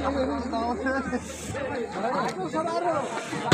¡Vamos, vamos! ¡Vamos.